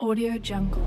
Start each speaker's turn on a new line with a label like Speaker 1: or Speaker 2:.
Speaker 1: Audio Jungle.